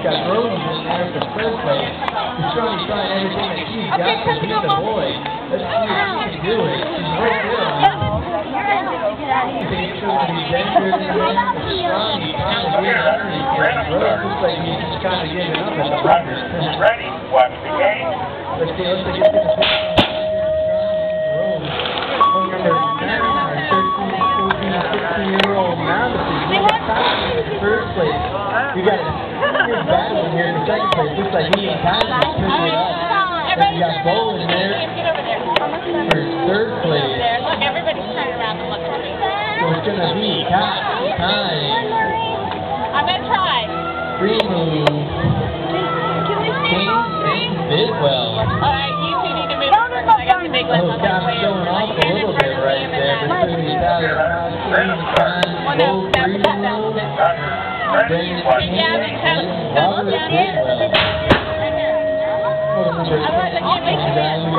He's got Brody in there for first place. He's trying to try everything that she's got Okay, to beat the Mom. boy. Let's see if she can do it. She's right there. I think it's going to be dangerous in there. Strong, he's trying to get under. He can't. Rose looks like he's just kind of giving up at the moment. ready, watch the game. Let's see, let's get to the Rose. Phone number nine, our 13, 14, 16 year old novices. We got Thompson in first place. We got a senior battle here the. Looks like he Thompson took it we got Beau in there for third place. Look, everybody's turning around and look for me. So it's gonna be Kai, Kai, I'm gonna try. Greenleaf, King, and Bidwell. Alright, you two need to move I got the big list Oh, showing over. off a little bit right there between the Italian costume, Well, Kai, no, Beau that,